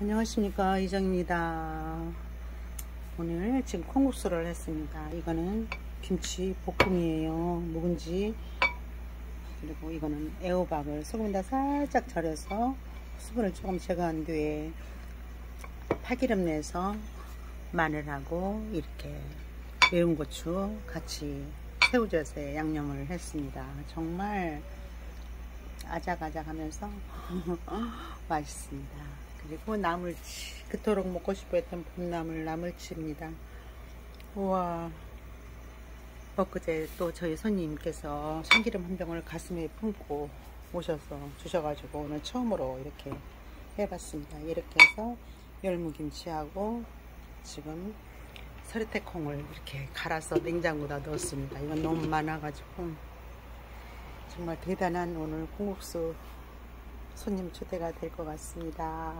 안녕하십니까 이정입니다. 오늘 지금 콩국수를 했습니다. 이거는 김치 볶음이에요. 묵은지. 그리고 이거는 애호박을 소금에다 살짝 절여서 수분을 조금 제거한 뒤에 파기름 내서 마늘하고 이렇게 매운 고추 같이 새우젓에 양념을 했습니다. 정말 아작아작 하면서 맛있습니다 그리고 나물치 그토록 먹고 싶어 했던 봄나물 나물치입니다. 우와. 엊그제 또 저희 손님께서 참기름 한 병을 가슴에 품고 오셔서 주셔가지고 오늘 처음으로 이렇게 해봤습니다. 이렇게 해서 열무김치하고 지금 서리태콩을 이렇게 갈아서 냉장고다 넣었습니다. 이건 너무 많아가지고. 정말 대단한 오늘 콩국수 손님 초대가 될 것 같습니다.